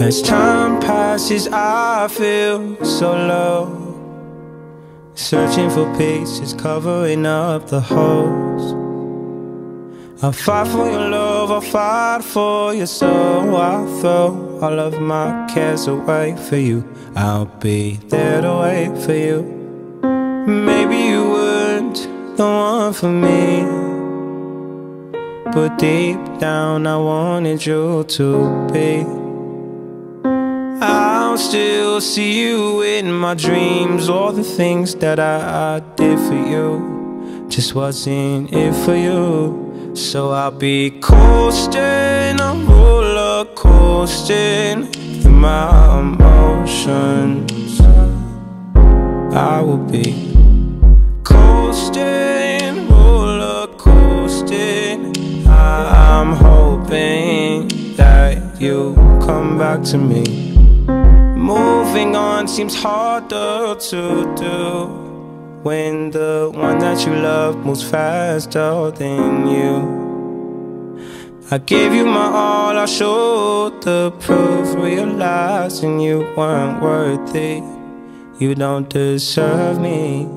As time passes, I feel so low. Searching for pieces, covering up the holes. I'll fight for your love, I'll fight for your soul. I'll throw all of my cares away for you. I'll be there to wait for you. Maybe you weren't the one for me. But deep down, I wanted you to be. I'll still see you in my dreams. All the things that I, I did for you just wasn't it for you. So I'll be coasting, I'm roller coasting through my emotions. I will be coasting, roller coasting. I'm hoping that you come back to me. Moving on seems harder to do when the one that you love moves faster than you. I gave you my all, I showed the proof, realizing you weren't worthy. You don't deserve me.